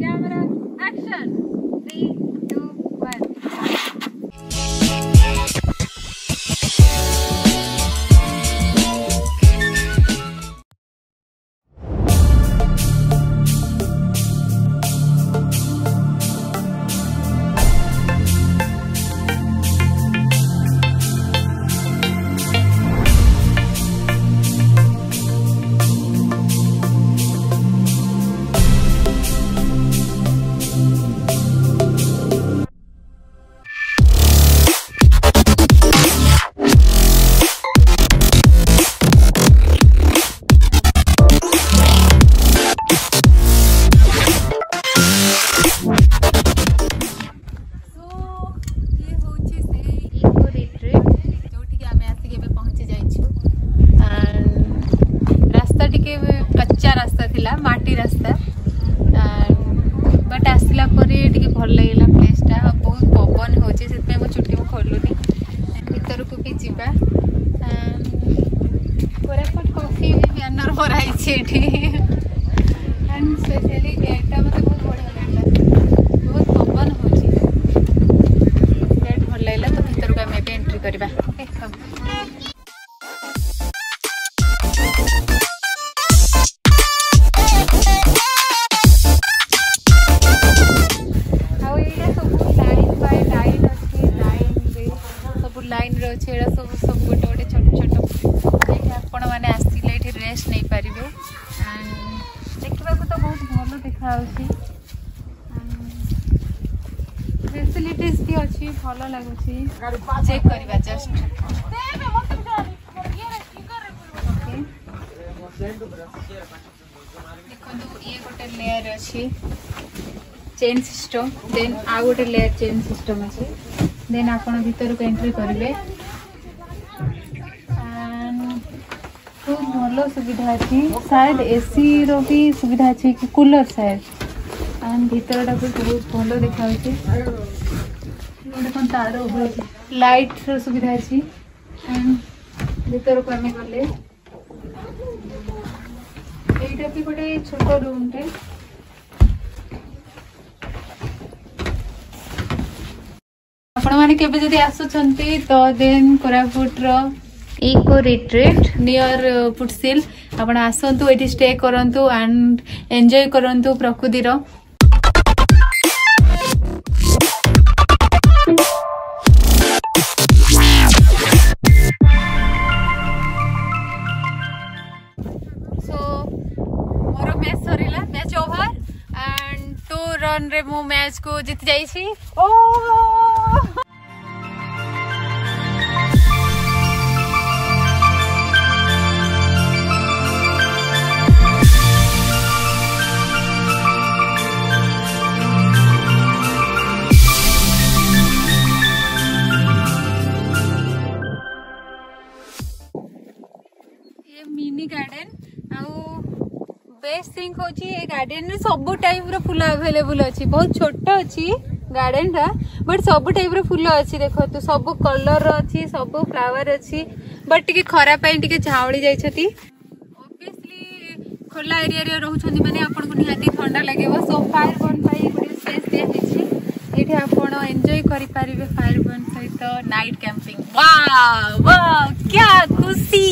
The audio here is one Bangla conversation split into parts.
camera, action! କଞ୍ଚା ରାସ୍ତା ଥିଲା ମାଟି ରାସ୍ତା ବଟ୍ ଆସିଲା ପରେ ଟିକେ ଭଲ ଲାଗିଲା ପ୍ଲେସ୍ଟା ଆଉ ବହୁତ ପବନ ହେଉଛି ସେଥିପାଇଁ ମୁଁ ଚୁଟି ମୁଁ ଖୋଲୁନି ଭିତରକୁ ବି ଯିବା କୋରାପୁଟ କଫି ବି ବ୍ୟାନର ମରା ହେଇଛି ଏଠି ଆଣ୍ଡ ସ୍ପେଶାଲି ଏଇଟା রয়েছে এরা সব সব গোটে গোটে ছোট ছোট এটি আপন মানে আসলে এটি রেস্ট নেই পারিবে দেখবাকে তো বহুত ভালো দেখা হচ্ছে ফ্যাসিলিটিস বি অছি ভালো লাগুছি চেক করিবা জাস্ট দেখুন ইয়ে গোটে লেয়ার অছি চেন সিস্টম দেন আউ গোটে লেয়ার চেন সিস্টম আছে দেন আপনার ভিতরক এন্ট্রি করবে খুব ভালো সুবিধা আছে সাইড এসি রবি সুবিধা আছে কি কুলর সাইড আন্ড ভিতরটা বি বহুত ভালো দেখা হচ্ছে গোটে কোন তার লাইট সুবিধা আছে আন্ড ভিতরক আমি গলে এইটা কি গোটে ছোট রুমটে ଆପଣମାନେ କେବେ ଯଦି ଆସୁଛନ୍ତି ତ ଦେନ୍ କୋରାପୁଟର ଇକୋ ରିଟ୍ରିଟ୍ ନିୟର ପୁଟସିଲ୍ ଆପଣ ଆସନ୍ତୁ ଏଠି ଷ୍ଟେ କରନ୍ତୁ ଆଣ୍ଡ ଏନ୍ଜୟ କରନ୍ତୁ ପ୍ରକୃତିର ମ୍ୟାଚ୍ ଓଭର ଆଣ୍ଡ ଟୁ ରନ୍ରେ ମୁଁ ମ୍ୟାଚ୍କୁ ଜିତି ଯାଇଛି ଓ বেস্ট থিঙ্ক হচ্ছে এই গার্ডেন রে সবু টাইপ র ফুল আভেলেবল আছে বহুত ছোট আছে ଗାର୍ଡେନଟା ବଟ୍ ସବୁ ଟାଇପ୍ର ଫୁଲ ଅଛି ଦେଖନ୍ତୁ ସବୁ କଲର୍ର ଅଛି ସବୁ ଫ୍ଲାୱାର୍ ଅଛି ବଟ୍ ଟିକେ ଖରା ପାଇଁ ଟିକେ ଝାଉଁଳି ଯାଇଛନ୍ତି ଅବଭିୟସଲି ଖୋଲା ଏରିଆରେ ରହୁଛନ୍ତି ମାନେ ଆପଣଙ୍କୁ ନିହାତି ଥଣ୍ଡା ଲାଗିବ ସୋ ଫାୟାର୍ ବନ୍ ପାଇଁ ଗୋଟେ ସ୍ପେସ୍ ଦିଆହେଇଛି ଏଠି ଆପଣ ଏନ୍ଜୟ କରିପାରିବେ ଫାୟାର ବନ୍ ସହିତ ନାଇଟ୍ କ୍ୟାମ୍ପିଂ ବା ବା କ୍ୟା ଖୁସି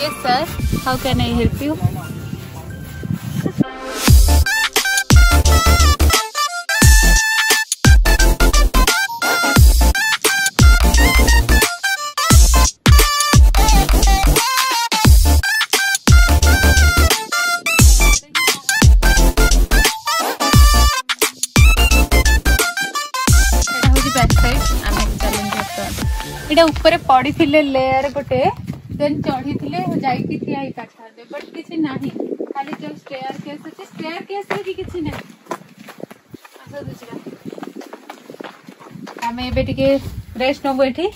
Yes, sir. How can I help you? ଏଇଟା ଉପରେ ପଡିଥିଲେ ଲେୟାର ଗୋଟେ ଦେନ୍ ଚଢ଼ିଥିଲେ ଯାଇକି ଠିଆ ହେଇ କାଟିଥାନ୍ତେ ବଟ୍ କିଛି ନାହିଁ ଖାଲି ଯେଉଁ ଷ୍ଟେୟାର କେସ୍ ଅଛି ଷ୍ଟେୟାର କେସ୍ରେ ବି କିଛି ନାହିଁ ଯିବା ଆମେ ଏବେ ଟିକେ ରେଷ୍ଟ ନେବୁ ଏଠି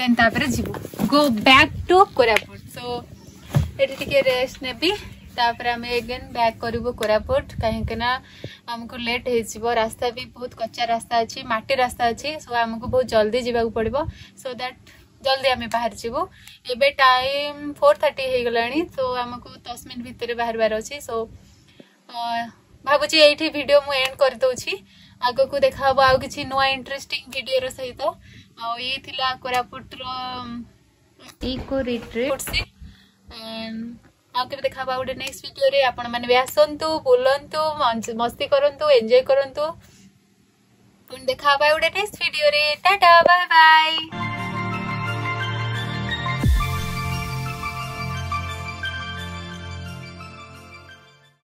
ଦେନ୍ ତାପରେ ଯିବୁ go back to Koraput so ଏଠି ଟିକେ ରେଷ୍ଟ ନେବି ତାପରେ ଆମେ ଏଗେନ୍ ବ୍ୟାକ୍ କରିବୁ କୋରାପୁଟ କାହିଁକିନା ଆମକୁ ଲେଟ୍ ହେଇଯିବ ରାସ୍ତା ବି ବହୁତ କଚା ରାସ୍ତା ଅଛି ମାଟି ରାସ୍ତା ଅଛି ସୋ ଆମକୁ ବହୁତ ଜଲ୍ଦି ଯିବାକୁ ପଡ଼ିବ ସୋ ଦ୍ୟାଟ୍ জলদি আমি বাহারি যাবু এবে টাইম ফোর থার্টি হয়ে গলানি তো আমি দশ মিনিট ভিতরে বাহারবার অছি সো ভাবুছি এইটি ভিডিও মু এন্ড করে দেছি আগুক দেখা হব আউ কিছু নয় ইন্টারেস্টিং ভিডিওর সহিত এই লা কোরাপুটর ইকো রিট্রিট ଆଉ କେବେ ଦେଖାହେବା ଗୋଟେ ନେକ୍ସଟ ଭିଡ଼ିଓରେ ଆପଣମାନେ ବି ଆସନ୍ତୁ ବୁଲନ୍ତୁ ମସ୍ତି କରନ୍ତୁ ଏନ୍ଜୟ କରନ୍ତୁ ପୁଣି ଦେଖାହେବା ଗୋଟେ ନେକ୍ସଟ ଭିଡ଼ିଓରେ ଟାଟା ବାଏ ବାଏ